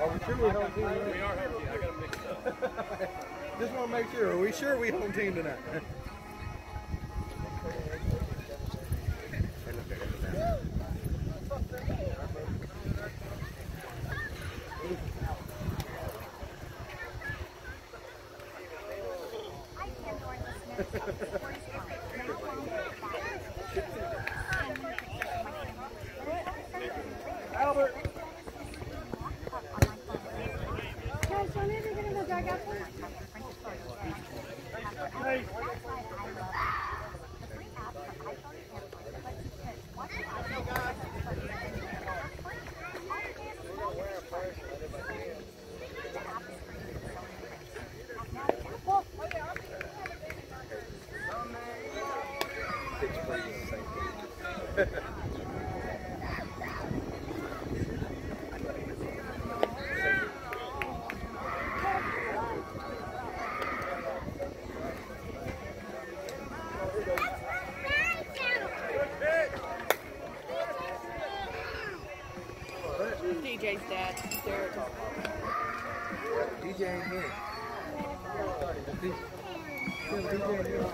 Are we sure we home team? We are home team. I got to mix up. Just want to make sure. Are we sure we home team tonight? DJ's dad, Derek. DJ ain't here. DJ ain't here.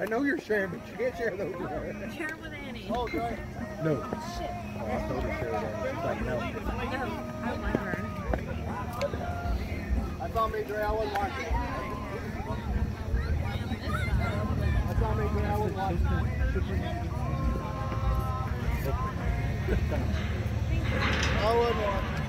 I know you're sharing, but you can't share those. with her. Share with Annie. Oh, no. Oh, shit. Oh, I told her to share with her. She's like, no. No, I want her. That's on me, Dre. I wasn't watching. That's on me, Dre. I wasn't watching. I wasn't watching.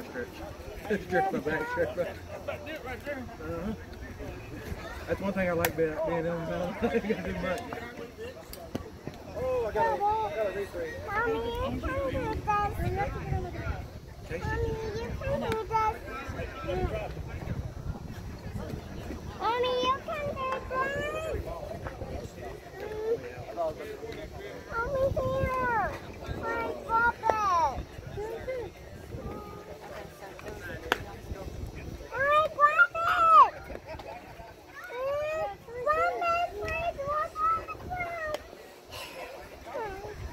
My stretch. stretch my back, stretch my uh-huh. That's one thing I like about being in town. I gotta do much. Oh, I got a, I got a retrace. Mommy, you can do this. Mommy, you can do this. Mommy, you can do this. Mommy, here. My puppet. My puppet. Mommy, please, what's on the ground?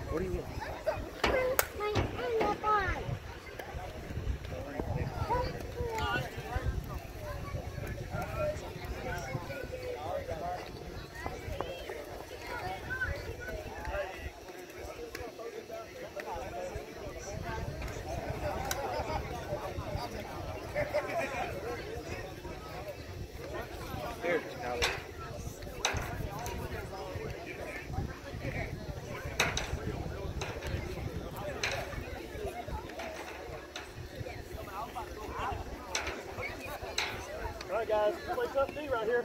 What do you want? Here, Alex. All right, Play D right here.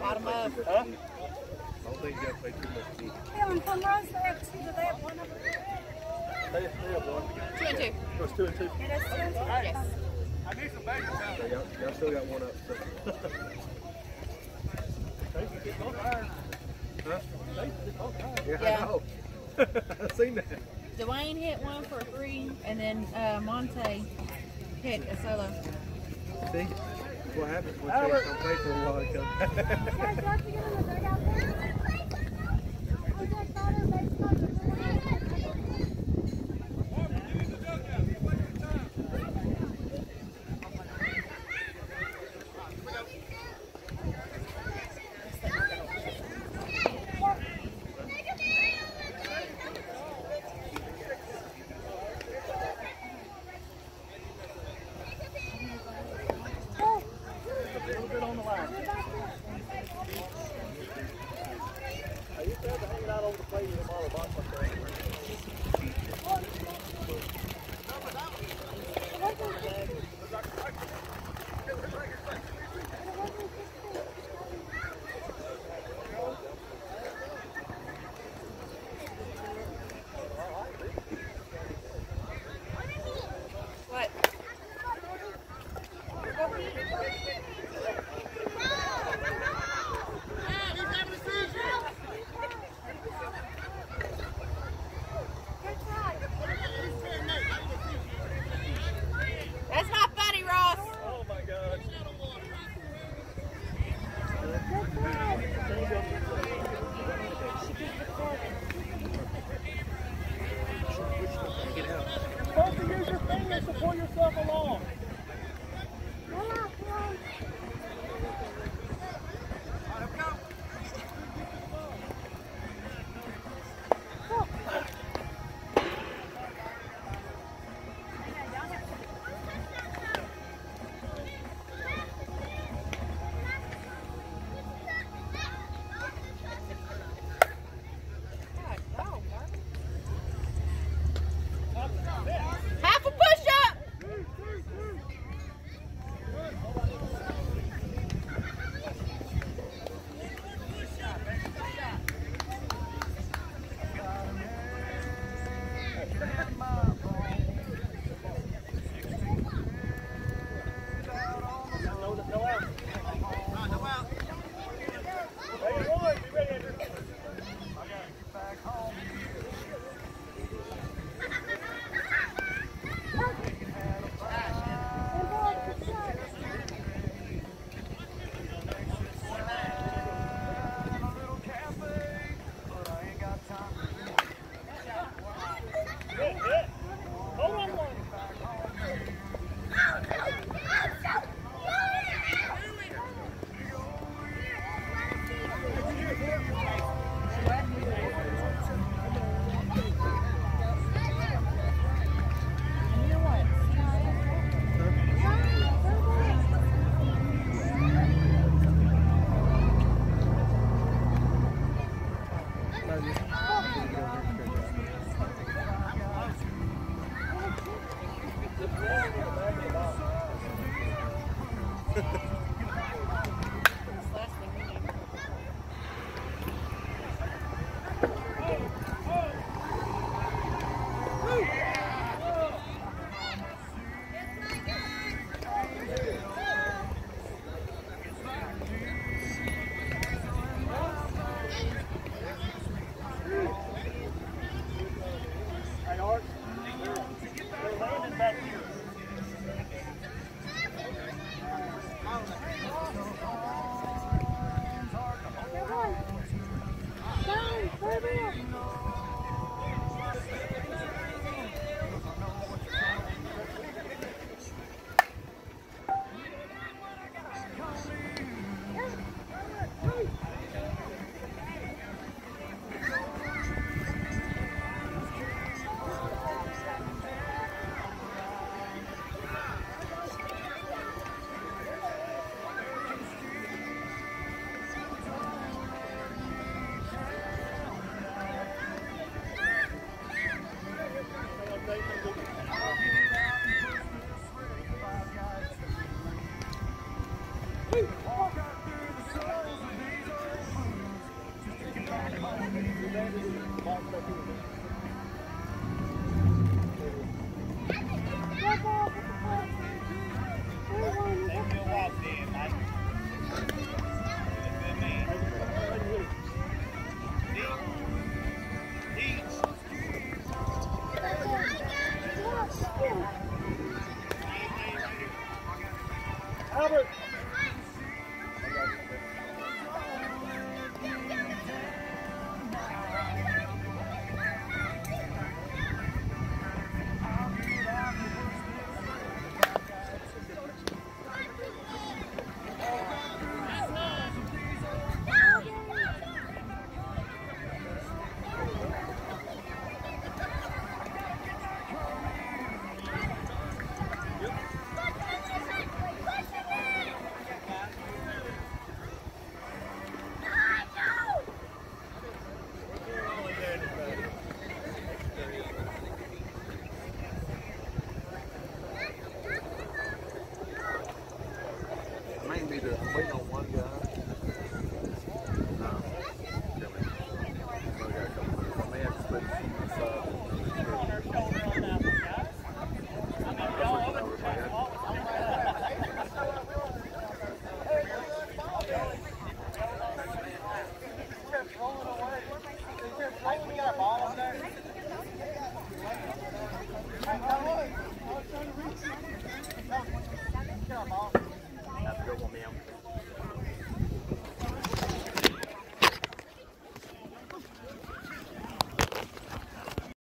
Bottom up. Huh? and then uh, Monte hit a solo. See? What happens when you don't play for a while? Support yourself along. Albert.